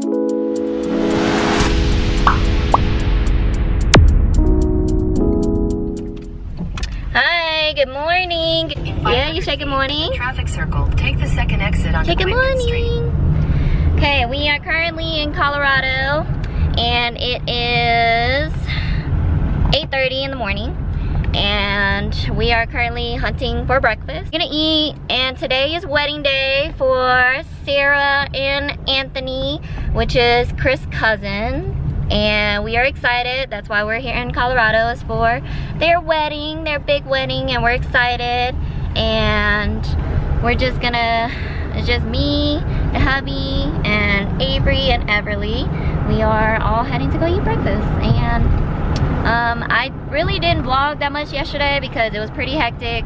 Hi, good morning. Yeah, you say good morning. Traffic circle. Take the second exit on Say good Street. morning. Okay, we are currently in Colorado and it is 8.30 in the morning and we are currently hunting for breakfast. Gonna eat and today is wedding day for Sarah and Anthony, which is Chris' cousin. And we are excited, that's why we're here in Colorado, is for their wedding, their big wedding, and we're excited. And we're just gonna, it's just me, the hubby, and Avery and Everly. We are all heading to go eat breakfast. And um, I really didn't vlog that much yesterday because it was pretty hectic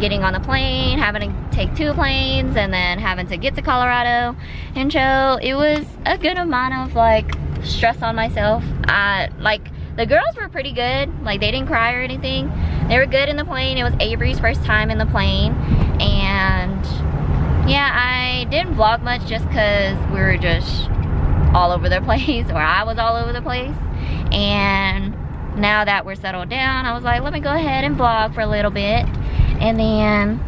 getting on the plane, having to take two planes, and then having to get to Colorado. And so it was a good amount of like stress on myself. I, like the girls were pretty good. Like they didn't cry or anything. They were good in the plane. It was Avery's first time in the plane. And yeah, I didn't vlog much just cause we were just all over the place or I was all over the place. And now that we're settled down, I was like, let me go ahead and vlog for a little bit. And then,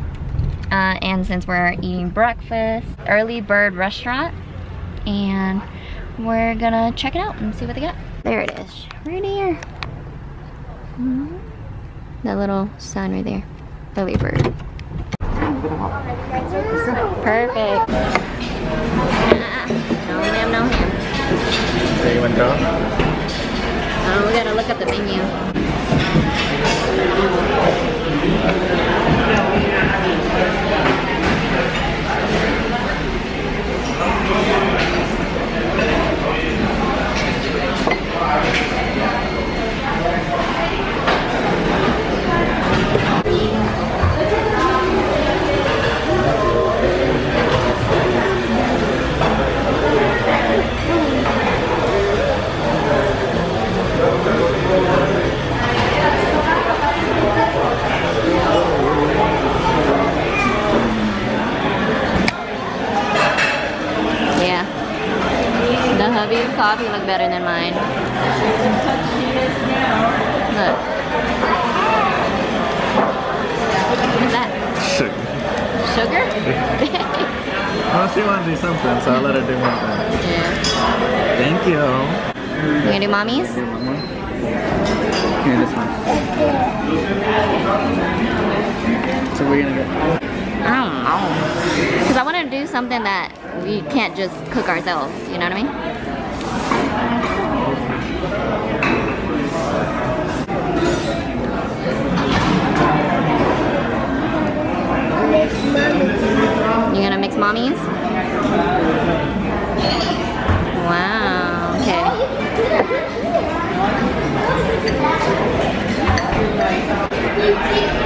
uh, and since we're eating breakfast, Early Bird Restaurant, and we're gonna check it out and see what they got. There it is, right here. Mm -hmm. That little sign right there, Early Bird. Perfect. No ma'am, no ma'am. So you go? Oh, we gotta look up the menu. Yeah. The hubby's coffee look better than mine. Look. What's that? Sugar. Sugar? Well, she wanted to do something, so I let her do one thing. yeah. Thank you. You gonna do mommies? Do one more. Here, this one. So we're gonna get. I don't know. Because I want to do something that we can't just cook ourselves. You know what I mean? You gonna mix mommies? Wow. Okay.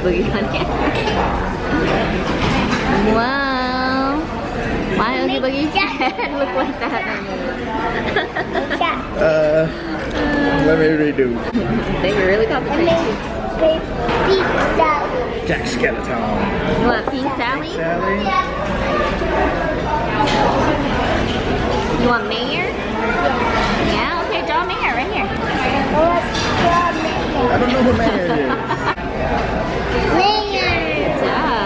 Boogie on camera. wow. Why Oogie Boogie's head look like that? Uh, let me redo. they were really complicated. Jack Skeleton. You want pink Sally? Sally. You want mayor? Yeah, okay, draw mayor right here. I don't know who Mayor is. Yeah.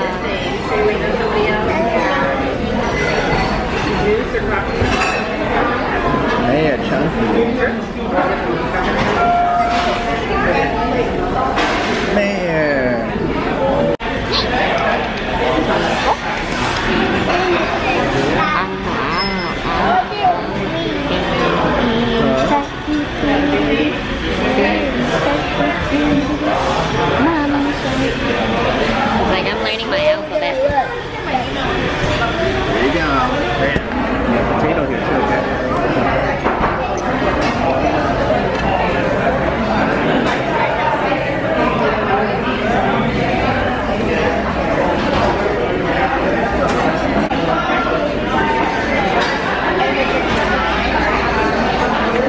Mayor Chunky. Mayor. Like I'm learning my alphabet. There you go. Potato here too, okay?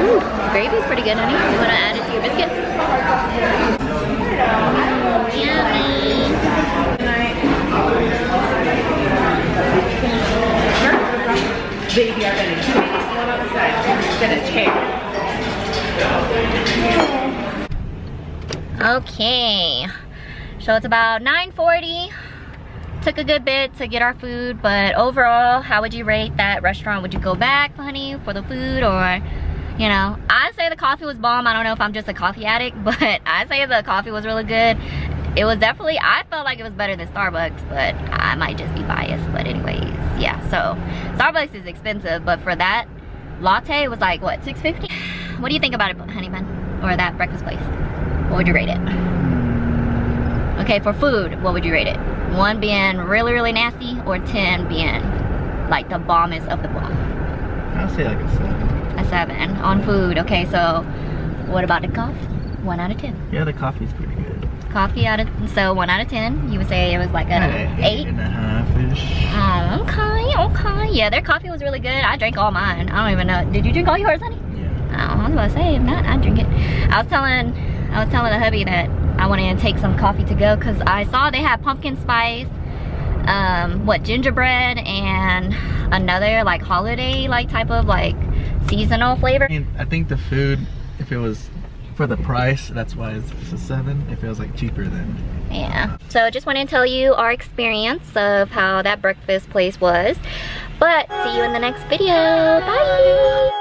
Ooh, gravy's pretty good, honey. You wanna add add it to your biscuit. Yummy. Baby, are gonna two one on the side. Get a chair. Okay, so it's about 9.40. Took a good bit to get our food, but overall, how would you rate that restaurant? Would you go back, honey, for the food or, you know, I say the coffee was bomb. I don't know if I'm just a coffee addict, but I say the coffee was really good. It was definitely, I felt like it was better than Starbucks, but I might just be biased. But anyways, yeah, so Starbucks is expensive, but for that latte, was like, what, 6.50? What do you think about it, honey bun? Or that breakfast place? What would you rate it? Okay, for food, what would you rate it? One being really, really nasty, or 10 being like the bombest of the bomb? I'll say like a seven. A seven on food. Okay, so what about the coffee? One out of 10. Yeah, the coffee's pretty good. Coffee out of, so one out of 10. You would say it was like a Yeah, eight? and a half-ish. Oh, okay, okay. Yeah, their coffee was really good. I drank all mine. I don't even know. Did you drink all yours, honey? Yeah. Oh, I was about to say, if not, I'd drink it. I was telling, I was telling the hubby that I wanted to take some coffee to go because I saw they had pumpkin spice, um, what, gingerbread and another like holiday like type of like seasonal flavor. I think the food, if it was for the price, that's why it's, a seven. It feels like cheaper, than. Yeah. So just want to tell you our experience of how that breakfast place was. But see you in the next video. Bye.